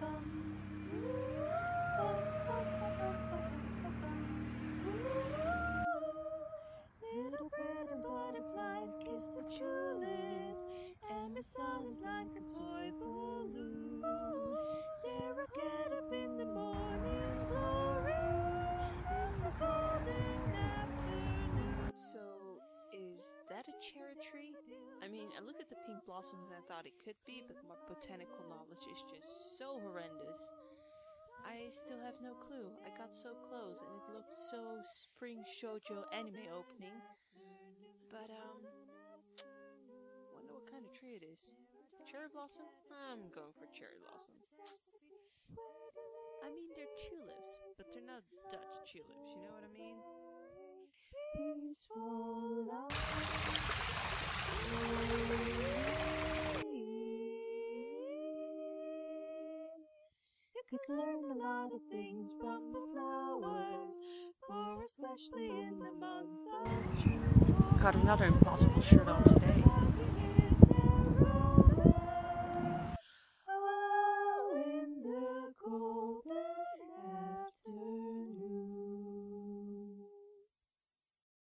Little bread and butterflies kiss the tulips, and the sun is like a toy balloon. There I get up in the morning glories in the golden afternoon. So, is that a cherry tree? I mean, I looked at the pink blossoms and I thought it could be, but my botanical knowledge is just so horrendous. I still have no clue. I got so close and it looked so spring shoujo anime opening. But, um, wonder what kind of tree it is. Cherry blossom? I'm going for cherry blossom. I mean, they're tulips, but they're not Dutch tulips, you know what I mean? Peaceful could learn a lot of things from the flowers, for especially in the month of June. Got another impossible shirt on today.